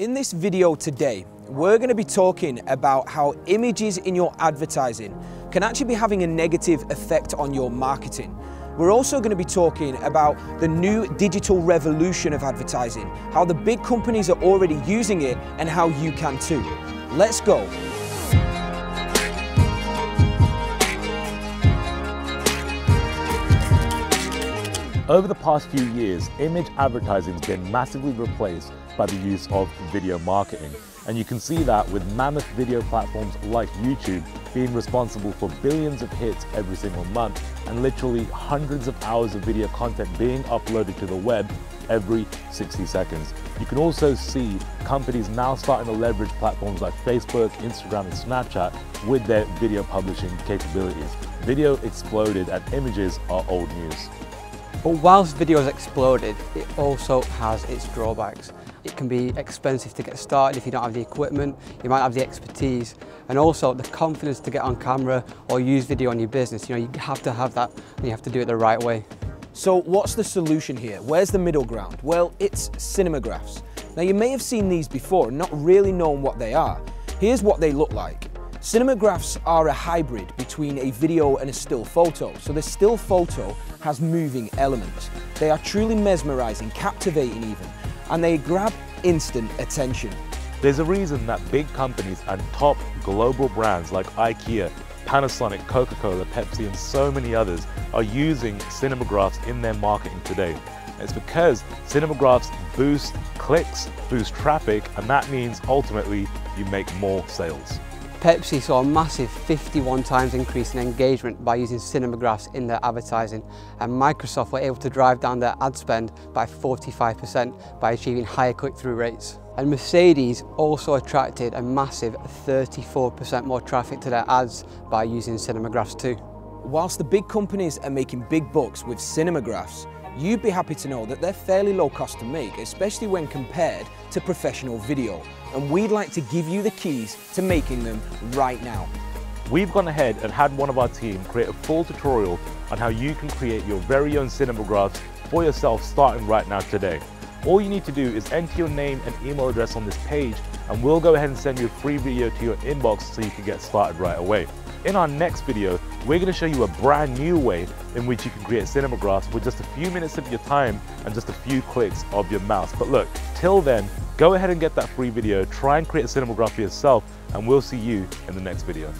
In this video today, we're going to be talking about how images in your advertising can actually be having a negative effect on your marketing. We're also going to be talking about the new digital revolution of advertising, how the big companies are already using it and how you can too. Let's go. Over the past few years, image advertising has been massively replaced by the use of video marketing. And you can see that with mammoth video platforms like YouTube being responsible for billions of hits every single month and literally hundreds of hours of video content being uploaded to the web every 60 seconds. You can also see companies now starting to leverage platforms like Facebook, Instagram, and Snapchat with their video publishing capabilities. Video exploded and images are old news. But whilst video has exploded, it also has its drawbacks. It can be expensive to get started if you don't have the equipment, you might have the expertise, and also the confidence to get on camera or use video on your business. You know, you have to have that and you have to do it the right way. So what's the solution here? Where's the middle ground? Well, it's cinemagraphs. Now you may have seen these before and not really known what they are. Here's what they look like. Cinemagraphs are a hybrid between a video and a still photo. So the still photo has moving elements. They are truly mesmerizing, captivating even, and they grab instant attention. There's a reason that big companies and top global brands like IKEA, Panasonic, Coca-Cola, Pepsi, and so many others are using cinemagraphs in their marketing today. It's because cinemagraphs boost clicks, boost traffic, and that means ultimately you make more sales. Pepsi saw a massive 51 times increase in engagement by using cinemagraphs in their advertising and Microsoft were able to drive down their ad spend by 45% by achieving higher click-through rates. And Mercedes also attracted a massive 34% more traffic to their ads by using cinemagraphs too. Whilst the big companies are making big bucks with cinemagraphs, you'd be happy to know that they're fairly low cost to make, especially when compared to professional video. And we'd like to give you the keys to making them right now. We've gone ahead and had one of our team create a full tutorial on how you can create your very own cinemagraphs for yourself starting right now today. All you need to do is enter your name and email address on this page and we'll go ahead and send you a free video to your inbox so you can get started right away. In our next video, we're going to show you a brand new way in which you can create cinemagraphs with just a few minutes of your time and just a few clicks of your mouse. But look, till then, go ahead and get that free video, try and create a cinematograph for yourself, and we'll see you in the next video.